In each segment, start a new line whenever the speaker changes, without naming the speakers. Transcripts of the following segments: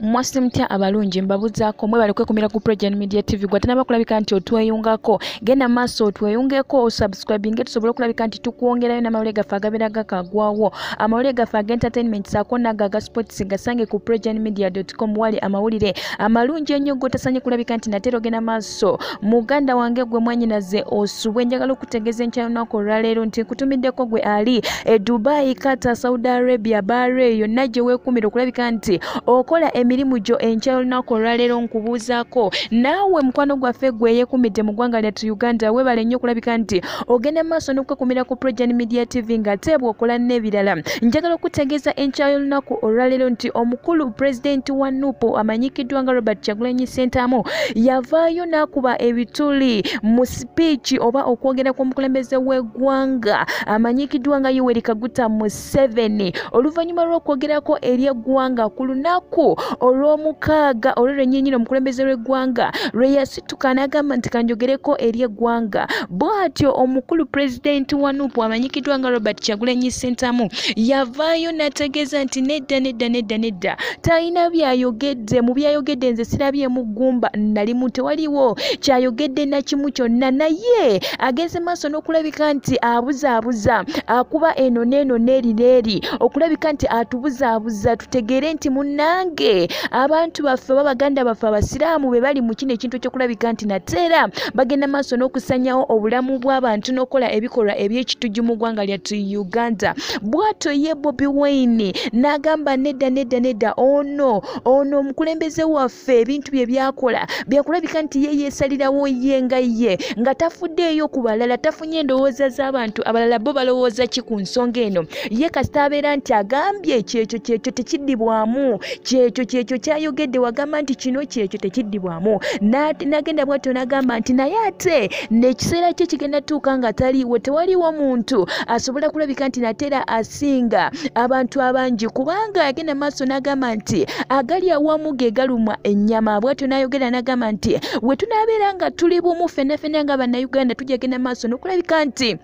mwasi mutya abalungi mbabuzaako mwebale kwekumira ku progen media tv gwate atanaba kulabika nti otweyungako genda maaso otweyungeko osubscribinge tusobole okulabika nti tukwongerayo n'amawulire gaffe agabeera gakagwawo. Amawulire faga entertainment saako nago aga sports gasange ku progen media com wali amawulire. Amalungi ennyo gotasanye kulabika nti natera ogenda maaso. Muganda wange gwe mwanyinaze osubwe njagala okutegeeza enkya lunaku olwaleero nti nkutumiddeko gwe ali e dubai kata saudi arabia bare yonna gye weekumira okulabika nti okola emirimu gyo enkya olunaku olwaleero nkubuuzaako naawe mukwano gwaffe gweyekumidde mu ggwanga lyattu uganda weebale nnyo okulabika nti ogenda maaso n'okwekumira ku progen media tv nga teebwa okola n'ebirala. Njagala okutegeeza enkya y'olunaku olwaleero nti omukulu pulezidenti wa nupo amanyikiddwa nga robert kyagulanyi sentamu yavaayo n'akuba ebituli mu sipiiki oba okwogera kw'omukulembeze w'eggwanga. Amanyikiddwa nga yoweri kaguta museveni oluvannyuma lw'okwogerako eri eggwanga ku lunaku olw'omukaaga olwo lwennyini omukulembeze lw'eggwanga lwe yasituka n'agamba nti kanjogereko eri eggwanga. Bw'atyo omukulu pulezidenti wa nupu amanyikiddwa nga robert kyagulanyi sentamu yavaayo n'ategeeza nti nedda nedda nedda nedda talina byayogedde mu byayogedde nze sirabyemu ggumba nalimu tewaliwo kyayogedde nakimu kyonna naye agenze maaso n'okulabika nti abuzaabuza akuba eno n'eno n'eri n'eri okulabika nti atubuzaabuza tutegeere nti munnange abantu baffe oba baganda baffe abasiraamu be bali mu kino ekintu ekyokulabika nti nateera bagenda maaso n'okusanyawo obulamu bw'abantu n'okukola ebikolwa eby'ekituju mu ggwanga lyattu uganda. Bw'atyo ye bobi wine n'agamba nedda nedda nedda ono ono omukulembeze waffe ebintu bye byakola byakulabika nti ye yeesalirawo ye nga ye nga tafuddeeyo ku balala tafunye endowooza z'abantu abalala bo balowooza ki ku nsonga eno? Ye kasita abeera nti agambye kyekyo kyekyo tekiddibwamu kyekyo kyekyo kyayogedde wagamba nti kino kyekyo tekiddibwamu. N'agenda bwatyo n'agamba nti naye ate nekiseera kye kigenda tuuka nga taliiwo tewaliwo muntu asobola kulabika nti nateera asinga abantu abangi kubanga yagenda maaso n'agamba nti agali awamu ge galumwa ennyama. Bwatyo n'ayogera n'agamba nti we tunaabeera nga tuli bumu ffenna ffenna nga bannayuganda tujja genda maaso n'okulabika nti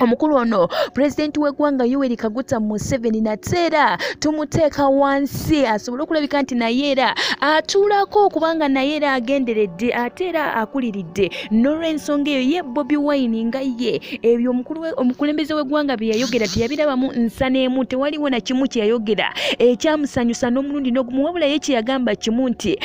omukulu ono pulezidenti w'eggwanga yoweri kaguta museveni nateera tumuteeka wansi asobole okulabika nti naye era atuulako kubanga naye era agenderedde ate era akuliridde. N'olw'ensonga eyo ye bobi wine nga ye. Ebyo omukulembeze w'eggwanga bye yayogera teyabirabamu nsa n'emu tewaliwo na kimu kye yayogera. Ekyamusanyusa n'omulundi n'ogumu wabula ye kye yagamba kimu nti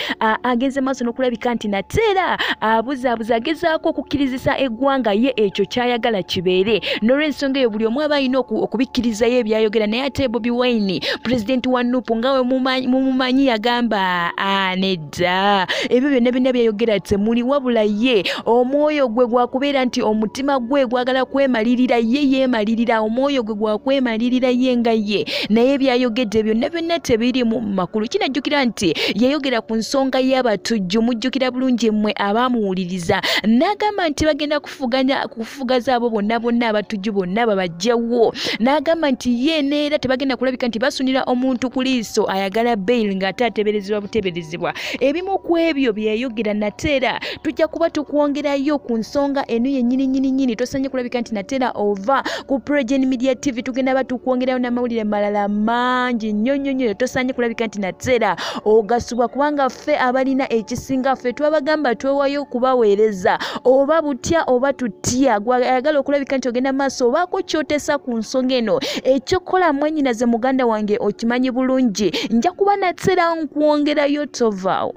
agenze maaso n'okulabika nti nateera abuzaabuza agezaako okukkirizisa eggwanga ye ekyo kyayagala kibeere n'olwensonga eyo buli omu aba alina okubikkirizayo ebyayogera naye ate bobi wine pulezidenti wa nupu nga we mumumanyi yagamba nedda. Ebyo byonna byonna byayogera temuli wabula ye omwoyo gwe gwakubeera nti omutima gwe gwagala kwemalirira ye yeemalirira omwoyo gwe gwakwemalirira ye nga ye. Naye byayogedde byonna byonna tebirimu makulu. Kinajjukira nti yayogera ku nsonga y'abatujju mujjukira bulungi mmwe abaamuwuliriza. N'agamba nti bagenda kufugaza abo bonna bonna abatujju bonna babajjawo n'agamba nti ye neera tebagenda kulabika nti basunira omuntu ku liiso ayagala bail ng'ate ateberezebwa buteberezebwa. Ebimu ku ebyo bye yayogera nateera tujja kuba tukwongerayo ku nsonga eno yennyini nyini nyini tosanye kulabika nti nateera ova ku progen media tv tugenda ba tukwongerayo n'amawulire malala mangi nnyo nnyo nnyo. Tosanye kulabika nti nateera ogasubwa kubanga ffe abalina ekisinga ffe twabagamba twewayo okubaweereza oba butya oba tutya gwayagala okulabika nti ogenda maaso obaako kyotesa ku nsonga eno. Ekyokukola mwenyinaze muganda wange okimanyi bulungi. Nja kuba nateera nkwongerayo tovaawo